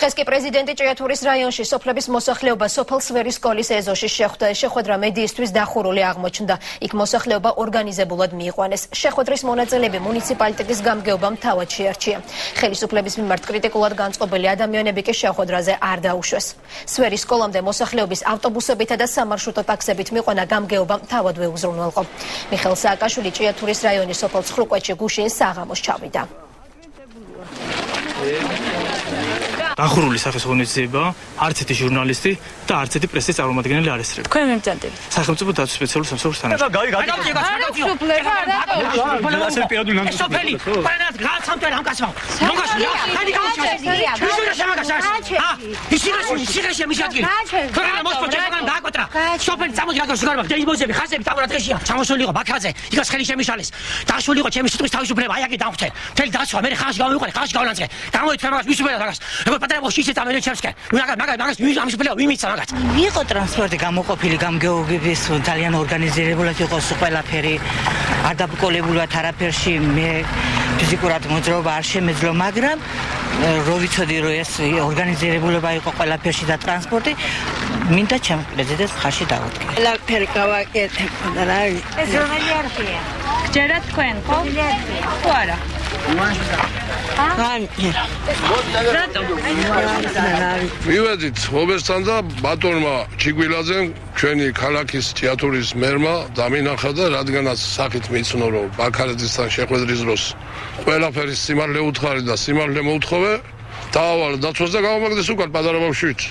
დღეს კი პრეზიდენტი ჭიათურის რაიონში სოფლების მოსახლეობა სოფელ სვერის სკოლის ეზოში შეხვდა. შეხვედრა მედიისთვის დახურული აღმოჩნდა. იქ მოსახლეობა ორგანიზებულად მიიყვანეს. შეხვედრის მონაწილეები მუნიციპალიტეტის გამგეობამ თავად შეარჩია. ხელისუფლების მიმართ კრიტიკულად განწყობილი ადამიანები კი შეხვედრაზე არ დაუშვეს. სვერის სკოლამდე მოსახლეობის ავტობუსებითა და სამარშრუტო ტაქსებით მიყონა გამგეობამ თავადვე უზრუნველყო მიხელ სააკაშვილი ჭიათურის რაიონის სოფელ ხრუკვეთში გუშინ საღამოს ჩავიდა დახურული სახის ღონისძიება, არც ერთი ჟურნალისტი და არც ერთი პრესის წარმომადგენელი არ ესწრება. თქვენ მიმწადები. სახელმწიფო დაცვის სპეციალური სამსახურის თანაშემწე. და გავი გადი. სუფლება რა დაუშვება. ასე პირადული ნამდვილი. სოფელი. პარანად გაცამტერ ამ ნოგას რა? ხანი გავჩერე. ისურა შემაგაშას. ა, ისიღაში, ისიღაში მის ადგილი. ქორა მოსპო ჩეხან დააკოტრა. სოფელი წამოდი გაგოს გარბა. დეი მოზები, ხაზები თამარა დღეშია. ჩამოსული იყო ბაქრაძე. იქაც ხელი შემიშალეს. დაშული იყო ჩემი სიტყვის თავისუფლება. აი აქ დავხვდე. თელი დაცვა, მე ხაში გამოვიყარე, ხაში გავლანძე. გამოიწვე მაგას მისუფლება მაგას. ეგ პატრა მოშიშე წამენე ჩემსკენ. მაგა მაგა მაგას მის ამის პლეო ვიმიცა მაგას. იყო ტრანსპორტი გამოყოფილი გამგეობების ძალიან ორგანიზებულად იყო ყველაფერი არ დაბრკოლებულად არაფერში მე ფიზიკურად მოძრაობა არ შემეძლო მაგრამ რო ვიცოდი რომ ეს ორგანიზებულება იყო ყველაფერში და ტრანსპორტი მინდა ჩემ პრეზიდენტს ხარში დავუდგე ყველაფერი გავაკეთებ და რა ეს რომელი არხია? გჯერა თქვენ, ხო? ხო არა. მივედით მობესთან და ბატონმა ჩიგვილაძემ ჩვენი ქალაქის თეატრის მერმა დამინახა და რადგანაც სახით მიცნო რომ ბაქარაძისთან შეხვედრის დროს ყველაფერი სიმართლე უთხარი და სიმართლე მოუთხოვე დაავალ დაცვას და გამომაგდეს უკან პატარა ბავშვით